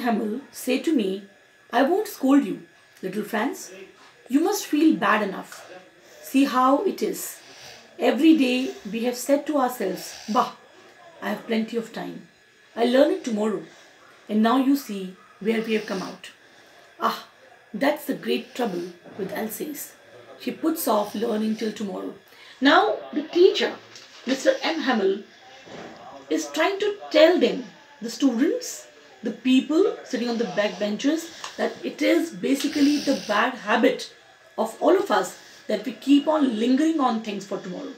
Hamel say to me, I won't scold you, little Franz. You must feel bad enough. See how it is. Every day we have said to ourselves, Bah, I have plenty of time. I'll learn it tomorrow. And now you see where we have come out. Ah, that's the great trouble with Alsace. She puts off learning till tomorrow. Now, the teacher, Mr. M. Hamel, is trying to tell them, the students, the people sitting on the back benches, that it is basically the bad habit of all of us that we keep on lingering on things for tomorrow.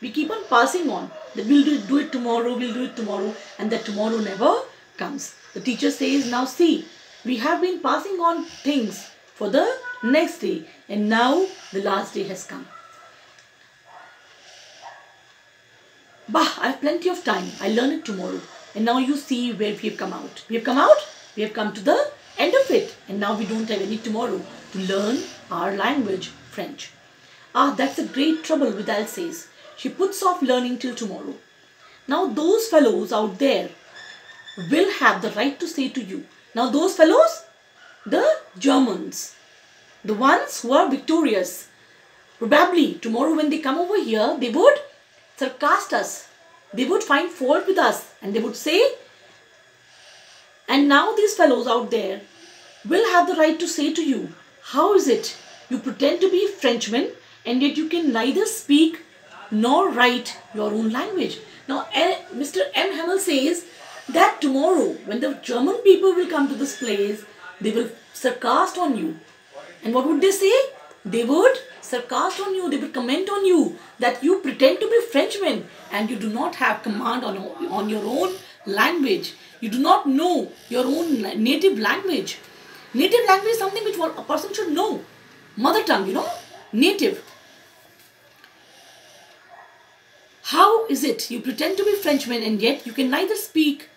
We keep on passing on that we'll do it, do it tomorrow, we'll do it tomorrow, and that tomorrow never comes. The teacher says, Now see, we have been passing on things for the next day, and now the last day has come. Bah, I have plenty of time. I'll learn it tomorrow. And now you see where we have come out. We have come out, we have come to the end of it. And now we don't have any tomorrow to learn our language, French. Ah, that's a great trouble with Alsace. She puts off learning till tomorrow. Now those fellows out there will have the right to say to you. Now those fellows, the Germans, the ones who are victorious, probably tomorrow when they come over here, they would sarcast us. They would find fault with us and they would say, and now these fellows out there will have the right to say to you, how is it you pretend to be Frenchmen and yet you can neither speak nor write your own language. Now, eh, Mr. M. Hamel says that tomorrow, when the German people will come to this place, they will sarcast on you. And what would they say? They would sarcast on you, they would comment on you that you pretend to be Frenchmen and you do not have command on, on your own language. You do not know your own native language. Native language is something which a person should know. Mother tongue, you know, native. How is it you pretend to be Frenchman and yet you can neither speak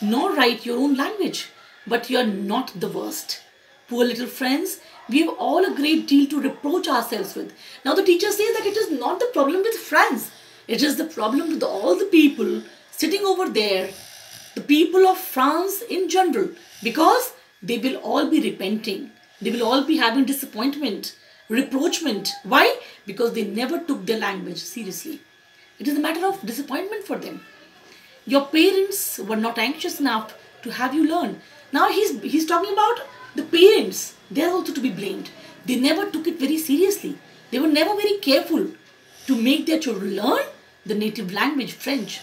nor write your own language? But you are not the worst. Poor little Franz, we have all a great deal to reproach ourselves with. Now the teacher says that it is not the problem with Franz. It is the problem with all the people sitting over there, the people of France in general, because they will all be repenting. They will all be having disappointment, reproachment. Why? Because they never took their language seriously. It is a matter of disappointment for them. Your parents were not anxious enough to have you learn. Now he's, he's talking about the parents. They're also to be blamed. They never took it very seriously. They were never very careful to make their children learn the native language, French.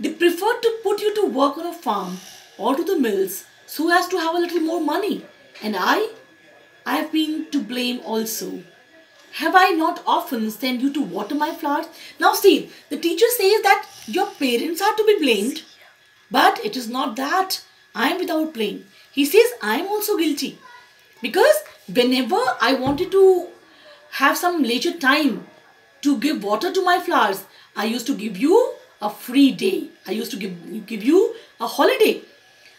They preferred to put you to work on a farm or to the mills so as to have a little more money. And I, I have been to blame also. Have I not often sent you to water my flowers? Now see, the teacher says that your parents are to be blamed. But it is not that I am without blame. He says I am also guilty. Because whenever I wanted to have some leisure time to give water to my flowers, I used to give you a free day. I used to give, give you a holiday.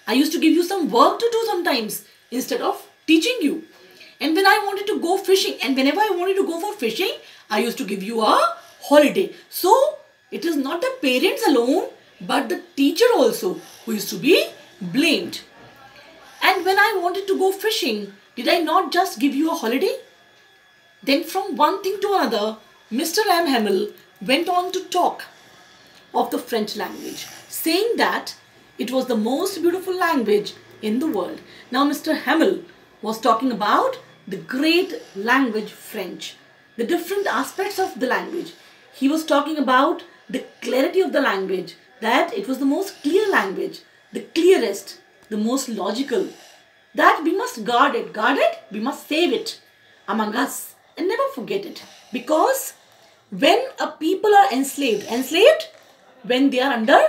I used to give you some work to do sometimes instead of teaching you. And when I wanted to go fishing, and whenever I wanted to go for fishing, I used to give you a holiday. So, it is not the parents alone, but the teacher also who used to be blamed. And when I wanted to go fishing, did I not just give you a holiday? Then from one thing to another, Mr. M. Went on to talk of the French language, saying that it was the most beautiful language in the world. Now Mr. Hamel was talking about the great language French, the different aspects of the language. He was talking about the clarity of the language, that it was the most clear language, the clearest, the most logical, that we must guard it, guard it, we must save it among us and never forget it. Because when a people are enslaved, enslaved when they are under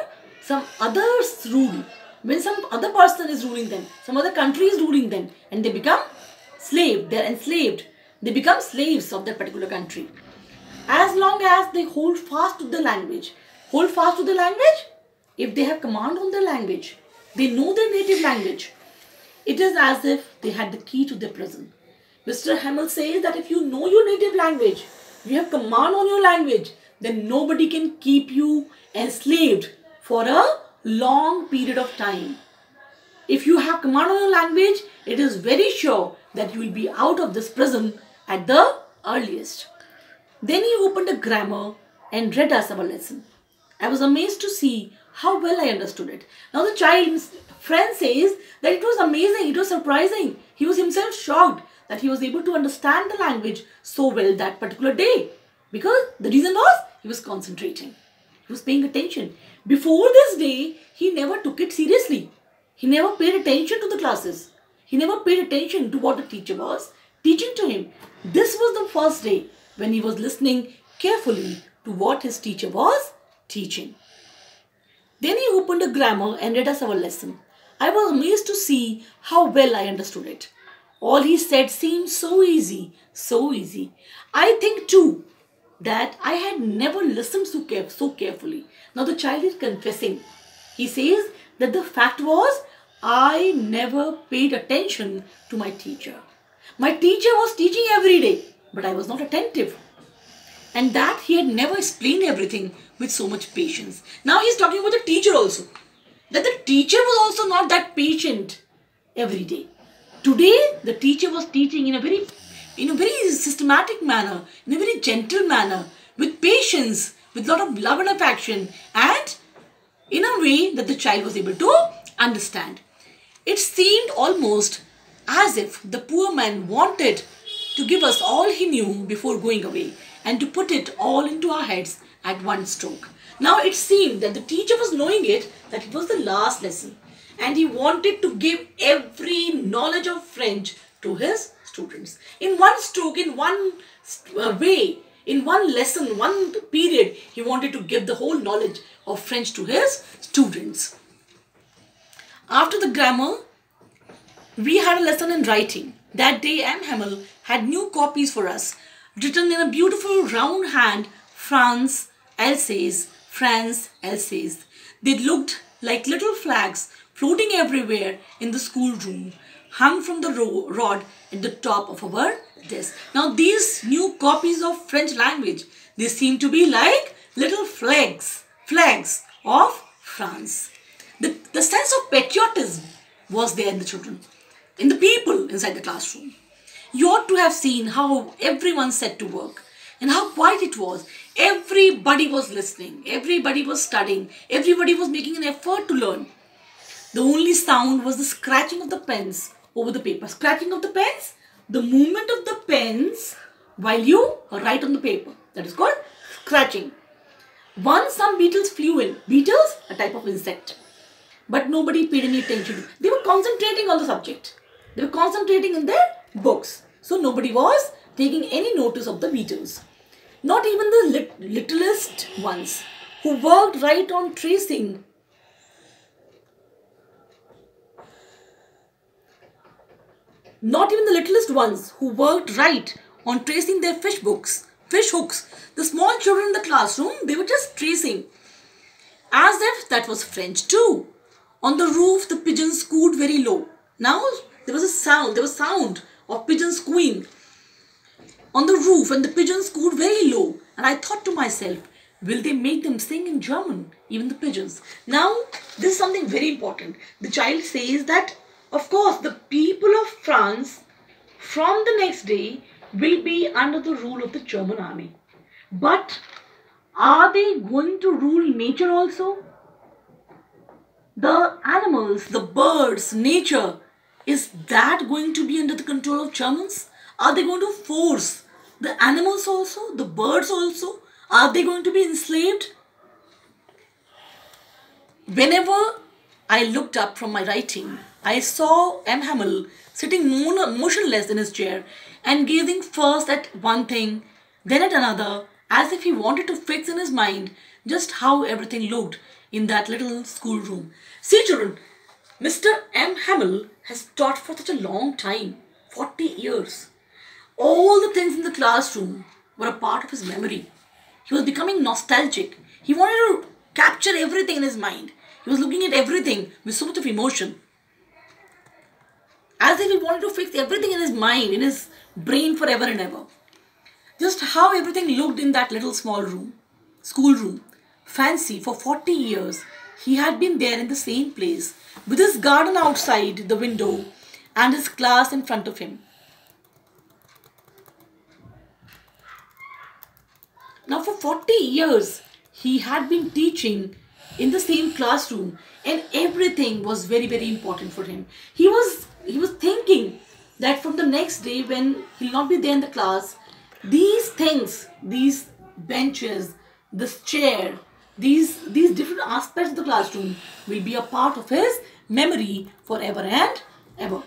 some other's rule, when some other person is ruling them, some other country is ruling them and they become slave, they're enslaved. They become slaves of that particular country. As long as they hold fast to the language, hold fast to the language, if they have command on the language, they know their native language, it is as if they had the key to their prison. Mr. Hamel says that if you know your native language, you have command on your language, then nobody can keep you enslaved for a long period of time. If you have command on your language, it is very sure that you will be out of this prison at the earliest. Then he opened a grammar and read us our lesson. I was amazed to see how well I understood it. Now the child's friend says that it was amazing, it was surprising. He was himself shocked that he was able to understand the language so well that particular day. Because the reason was he was concentrating. He was paying attention. Before this day, he never took it seriously. He never paid attention to the classes. He never paid attention to what the teacher was teaching to him. This was the first day when he was listening carefully to what his teacher was teaching. Then he opened a grammar and read us our lesson. I was amazed to see how well I understood it. All he said seemed so easy, so easy. I think too that I had never listened so, care- so carefully. Now the child is confessing. He says that the fact was I never paid attention to my teacher. My teacher was teaching every day, but I was not attentive. And that he had never explained everything with so much patience. Now he's talking about the teacher also. That the teacher was also not that patient every day. Today, the teacher was teaching in a very in a very systematic manner, in a very gentle manner, with patience, with lot of love and affection, and in a way that the child was able to understand. It seemed almost as if the poor man wanted to give us all he knew before going away and to put it all into our heads at one stroke. Now it seemed that the teacher was knowing it that it was the last lesson and he wanted to give every knowledge of French to his students. In one stroke, in one uh, way, in one lesson, one period, he wanted to give the whole knowledge of French to his students. After the grammar, we had a lesson in writing. That day, M. Hamel had new copies for us, written in a beautiful round hand, France, Alsace, France, Alsace. They looked like little flags floating everywhere in the schoolroom, hung from the ro- rod at the top of our desk. Now, these new copies of French language, they seem to be like little flags, flags of France. The, the sense of patriotism was there in the children, in the people inside the classroom. You ought to have seen how everyone set to work and how quiet it was. Everybody was listening, everybody was studying, everybody was making an effort to learn. The only sound was the scratching of the pens over the paper. Scratching of the pens, the movement of the pens while you write on the paper. That is called scratching. Once some beetles flew in. Beetles, a type of insect. But nobody paid any attention. They were concentrating on the subject. They were concentrating in their books. So nobody was taking any notice of the beetles. Not even the lit- littlest ones who worked right on tracing Not even the littlest ones who worked right on tracing their fish books, fish hooks. The small children in the classroom, they were just tracing. As if that was French too. On the roof, the pigeons cooed very low. Now there was a sound, there was sound of pigeons cooing on the roof, and the pigeons cooed very low. And I thought to myself, will they make them sing in German, even the pigeons? Now, this is something very important. The child says that of course, the people of France from the next day will be under the rule of the German army. But are they going to rule nature also? The animals, the birds, nature, is that going to be under the control of Germans? Are they going to force the animals also, the birds also? Are they going to be enslaved? Whenever I looked up from my writing, I saw M. Hamel sitting motionless in his chair and gazing first at one thing, then at another, as if he wanted to fix in his mind just how everything looked in that little schoolroom. See, children, Mr. M. Hamel has taught for such a long time 40 years. All the things in the classroom were a part of his memory. He was becoming nostalgic. He wanted to capture everything in his mind. He was looking at everything with so much of emotion as if he wanted to fix everything in his mind, in his brain forever and ever. Just how everything looked in that little small room, school room. Fancy, for 40 years, he had been there in the same place with his garden outside the window and his class in front of him. Now, for 40 years, he had been teaching in the same classroom and everything was very very important for him he was he was thinking that from the next day when he'll not be there in the class these things these benches this chair these these different aspects of the classroom will be a part of his memory forever and ever